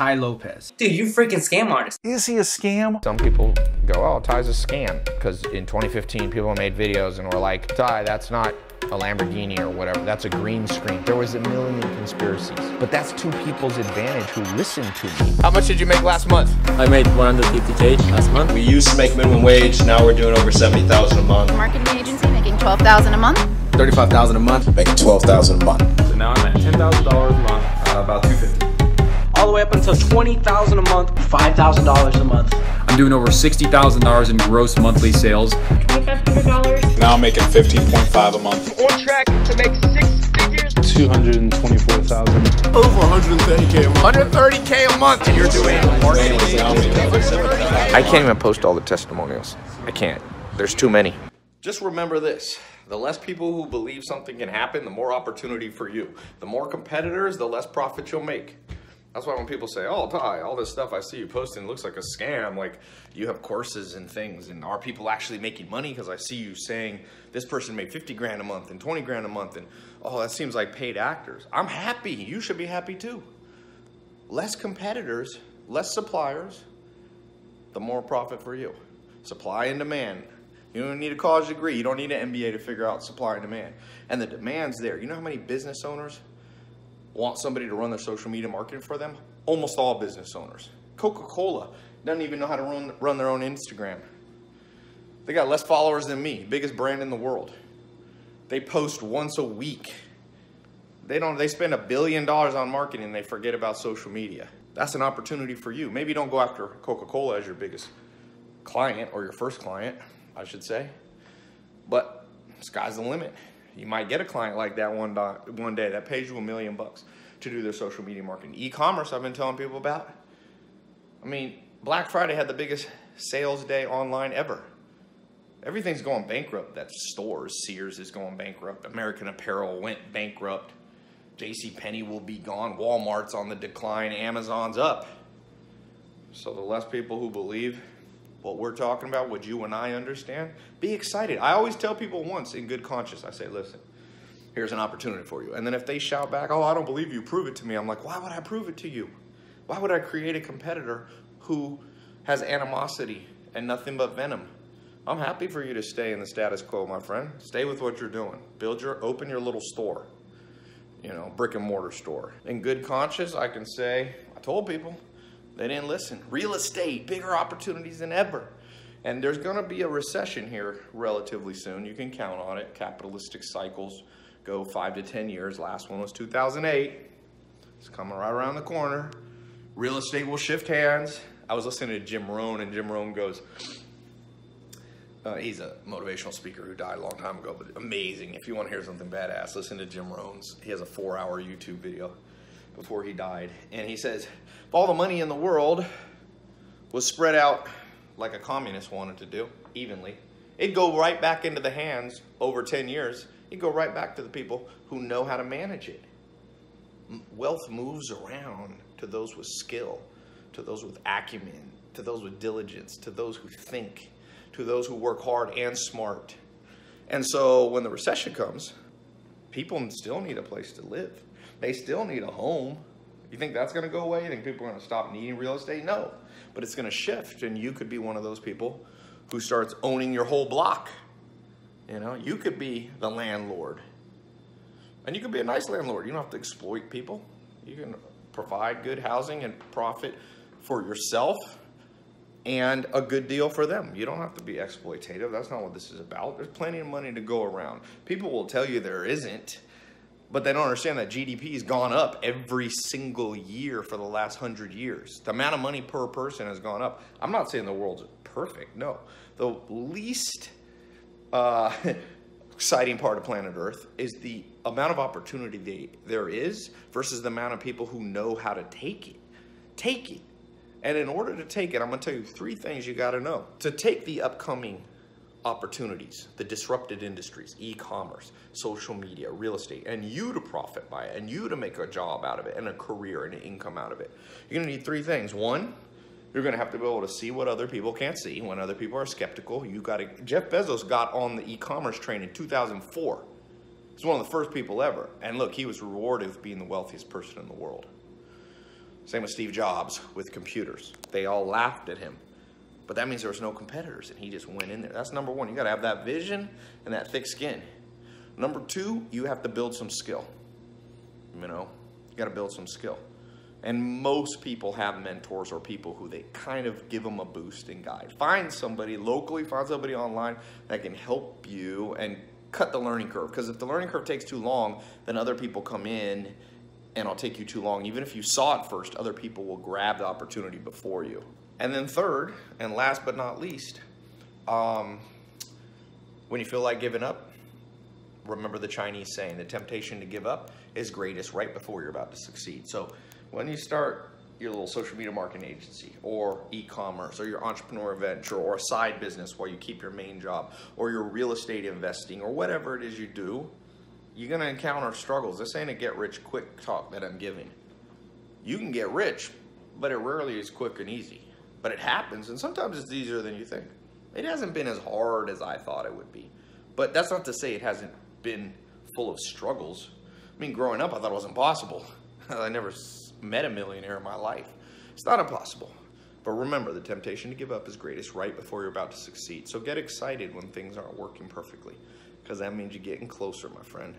Tai Lopez. Dude, you freaking scam artist. Is he a scam? Some people go, oh, Tai's a scam. Because in 2015, people made videos and were like, Tai, that's not a Lamborghini or whatever. That's a green screen. There was a million conspiracies. But that's to people's advantage who listen to me. How much did you make last month? I made 150k last month. We used to make minimum wage. Now we're doing over 70,000 a month. Marketing agency making 12,000 a month. 35,000 a month. Making 12,000 a month. So now I'm at $10,000 a month. Uh, about 250. All the way up until 20000 a month, $5,000 a month. I'm doing over $60,000 in gross monthly sales. $2,500. Now I'm making 15.5 a month. On track to make six figures. 224,000. Over 130k a month. 130k a month and you're doing marketing. I can't even post all the testimonials. I can't. There's too many. Just remember this. The less people who believe something can happen, the more opportunity for you. The more competitors, the less profit you'll make. That's why when people say, oh, Tai, all this stuff I see you posting looks like a scam, like you have courses and things, and are people actually making money? Because I see you saying this person made 50 grand a month and 20 grand a month, and oh, that seems like paid actors. I'm happy. You should be happy too. Less competitors, less suppliers, the more profit for you. Supply and demand. You don't need a college degree. You don't need an MBA to figure out supply and demand. And the demand's there. You know how many business owners want somebody to run their social media marketing for them? Almost all business owners. Coca-Cola doesn't even know how to run, run their own Instagram. They got less followers than me, biggest brand in the world. They post once a week. They don't they spend a billion dollars on marketing and they forget about social media. That's an opportunity for you. Maybe don't go after Coca-Cola as your biggest client or your first client, I should say. But sky's the limit. You might get a client like that one, one day that pays you a million bucks to do their social media marketing. E-commerce, I've been telling people about. I mean, Black Friday had the biggest sales day online ever. Everything's going bankrupt. That's stores. Sears is going bankrupt. American Apparel went bankrupt. J.C. Penney will be gone. Walmart's on the decline. Amazon's up. So the less people who believe what we're talking about, what you and I understand, be excited. I always tell people once in good conscience, I say, listen, here's an opportunity for you. And then if they shout back, oh, I don't believe you, prove it to me. I'm like, why would I prove it to you? Why would I create a competitor who has animosity and nothing but venom? I'm happy for you to stay in the status quo, my friend. Stay with what you're doing. Build your, open your little store, you know, brick and mortar store. In good conscience, I can say, I told people, they didn't listen. Real estate, bigger opportunities than ever. And there's going to be a recession here relatively soon. You can count on it. Capitalistic cycles go five to 10 years. Last one was 2008. It's coming right around the corner. Real estate will shift hands. I was listening to Jim Rohn, and Jim Rohn goes, uh, he's a motivational speaker who died a long time ago, but amazing. If you want to hear something badass, listen to Jim Rohn's. He has a four hour YouTube video before he died. And he says, if all the money in the world was spread out like a communist wanted to do, evenly, it'd go right back into the hands over 10 years. It'd go right back to the people who know how to manage it. Wealth moves around to those with skill, to those with acumen, to those with diligence, to those who think, to those who work hard and smart. And so when the recession comes, people still need a place to live. They still need a home. You think that's going to go away? You think people are going to stop needing real estate? No. But it's going to shift, and you could be one of those people who starts owning your whole block. You know, you could be the landlord. And you could be a nice landlord. You don't have to exploit people. You can provide good housing and profit for yourself and a good deal for them. You don't have to be exploitative. That's not what this is about. There's plenty of money to go around. People will tell you there isn't but they don't understand that GDP has gone up every single year for the last hundred years. The amount of money per person has gone up. I'm not saying the world's perfect, no. The least uh, exciting part of planet Earth is the amount of opportunity they, there is versus the amount of people who know how to take it. Take it. And in order to take it, I'm going to tell you three things you got to know. To take the upcoming opportunities, the disrupted industries, e-commerce, social media, real estate, and you to profit by it, and you to make a job out of it, and a career and an income out of it. You're gonna need three things. One, you're gonna have to be able to see what other people can't see. When other people are skeptical, you gotta, Jeff Bezos got on the e-commerce train in 2004. He's one of the first people ever. And look, he was rewarded with being the wealthiest person in the world. Same with Steve Jobs with computers. They all laughed at him. But that means there was no competitors and he just went in there. That's number one. You got to have that vision and that thick skin. Number two, you have to build some skill. You know, you got to build some skill. And most people have mentors or people who they kind of give them a boost and guide. Find somebody locally, find somebody online that can help you and cut the learning curve. Because if the learning curve takes too long, then other people come in and it'll take you too long. Even if you saw it first, other people will grab the opportunity before you. And then third, and last but not least, um, when you feel like giving up, remember the Chinese saying, the temptation to give up is greatest right before you're about to succeed. So when you start your little social media marketing agency or e-commerce or your entrepreneur venture or a side business while you keep your main job or your real estate investing or whatever it is you do, you're going to encounter struggles. This ain't a get rich quick talk that I'm giving. You can get rich, but it rarely is quick and easy. But it happens, and sometimes it's easier than you think. It hasn't been as hard as I thought it would be. But that's not to say it hasn't been full of struggles. I mean, growing up, I thought it was impossible. I never met a millionaire in my life. It's not impossible. But remember, the temptation to give up is greatest right before you're about to succeed. So get excited when things aren't working perfectly, because that means you're getting closer, my friend.